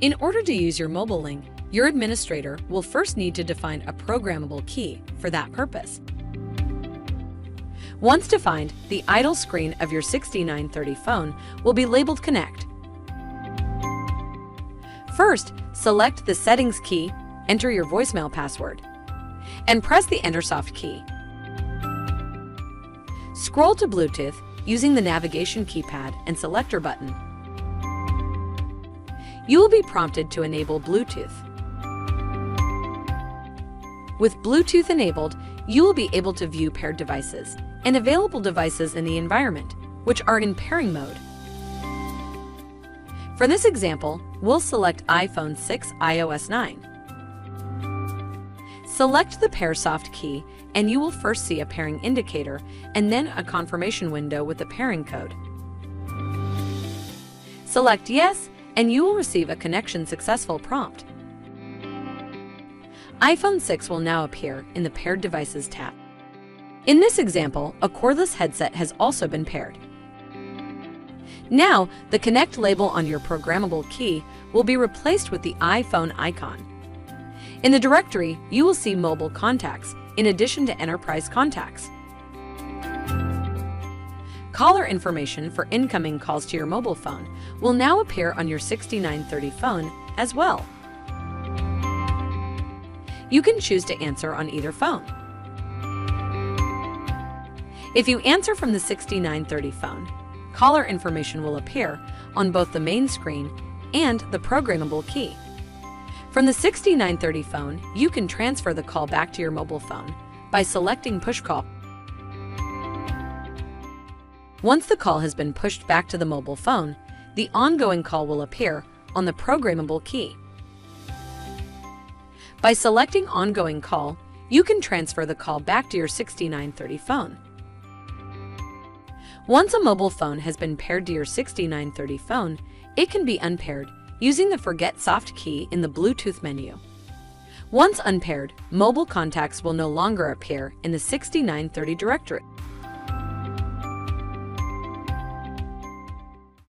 In order to use your Mobilelink, your administrator will first need to define a programmable key for that purpose. Once defined, the idle screen of your 6930 phone will be labeled Connect. First, select the Settings key, enter your voicemail password, and press the Enter Soft key. Scroll to Bluetooth using the navigation keypad and selector button. You will be prompted to enable Bluetooth. With Bluetooth enabled, you will be able to view paired devices and available devices in the environment, which are in pairing mode. For this example, we'll select iPhone 6 iOS 9. Select the Pair Soft key and you will first see a pairing indicator and then a confirmation window with the pairing code. Select Yes and you will receive a connection successful prompt. iPhone 6 will now appear in the Paired Devices tab. In this example, a cordless headset has also been paired. Now, the Connect label on your programmable key will be replaced with the iPhone icon. In the directory, you will see mobile contacts in addition to enterprise contacts. Caller information for incoming calls to your mobile phone will now appear on your 6930 phone as well. You can choose to answer on either phone. If you answer from the 6930 phone, caller information will appear on both the main screen and the programmable key. From the 6930 phone, you can transfer the call back to your mobile phone by selecting Push Call. Once the call has been pushed back to the mobile phone, the ongoing call will appear on the programmable key. By selecting Ongoing Call, you can transfer the call back to your 6930 phone. Once a mobile phone has been paired to your 6930 phone, it can be unpaired using the Forget Soft key in the Bluetooth menu. Once unpaired, mobile contacts will no longer appear in the 6930 directory.